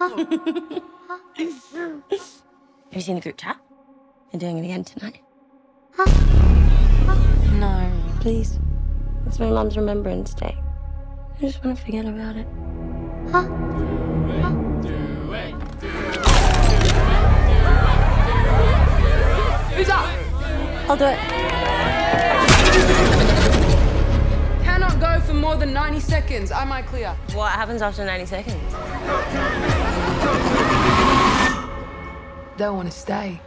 Have you seen the group chat? They're doing it again tonight. Huh? No. Please. It's my mom's Remembrance Day. I just want to forget about it. Who's up? I'll do it. Cannot go for more than 90 seconds. Am I clear? What happens after 90 seconds? They'll want to stay.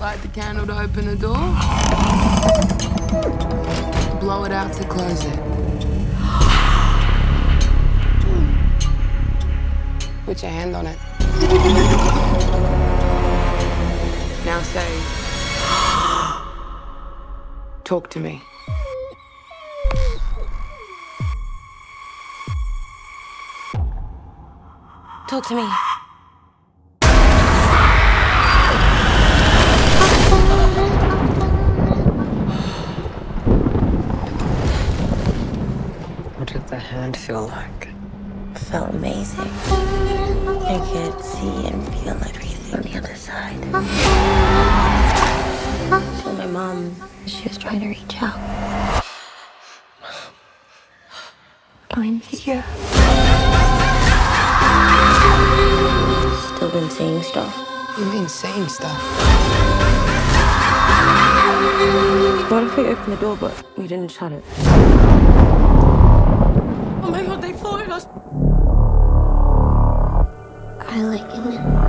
Light the candle to open the door. Blow it out to close it. Put your hand on it. Now say, talk to me. Talk to me. What did the hand feel like? felt amazing. I could see and feel everything mom, she was trying to reach out. I'm here. Still been seeing stuff. You mean saying stuff? What if we opened the door but we didn't shut it? Oh my god, they followed us! I like it.